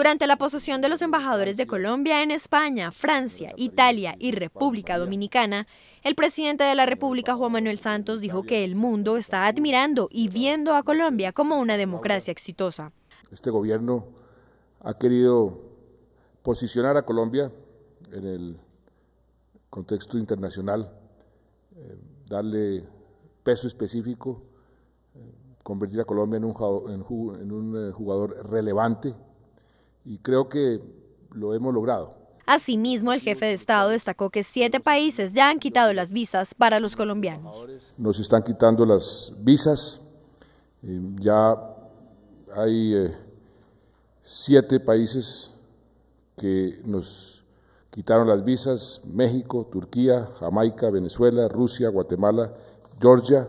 Durante la posesión de los embajadores de Colombia en España, Francia, Italia y República Dominicana, el presidente de la República, Juan Manuel Santos, dijo que el mundo está admirando y viendo a Colombia como una democracia exitosa. Este gobierno ha querido posicionar a Colombia en el contexto internacional, eh, darle peso específico, eh, convertir a Colombia en un eh, jugador relevante y creo que lo hemos logrado. Asimismo, el jefe de Estado destacó que siete países ya han quitado las visas para los colombianos. Nos están quitando las visas, ya hay eh, siete países que nos quitaron las visas, México, Turquía, Jamaica, Venezuela, Rusia, Guatemala, Georgia.